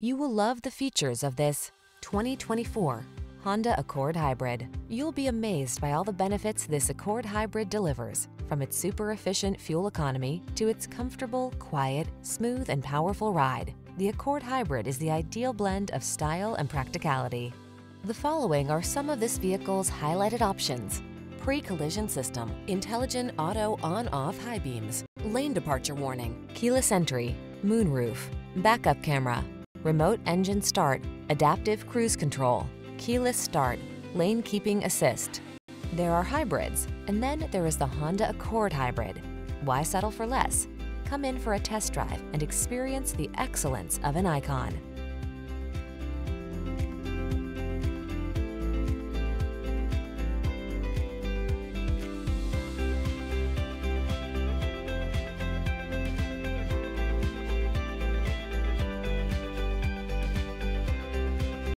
You will love the features of this 2024 Honda Accord Hybrid. You'll be amazed by all the benefits this Accord Hybrid delivers, from its super efficient fuel economy to its comfortable, quiet, smooth, and powerful ride. The Accord Hybrid is the ideal blend of style and practicality. The following are some of this vehicle's highlighted options. Pre-collision system, intelligent auto on-off high beams, lane departure warning, keyless entry, moonroof, backup camera, remote engine start, adaptive cruise control, keyless start, lane keeping assist. There are hybrids, and then there is the Honda Accord Hybrid. Why settle for less? Come in for a test drive and experience the excellence of an icon.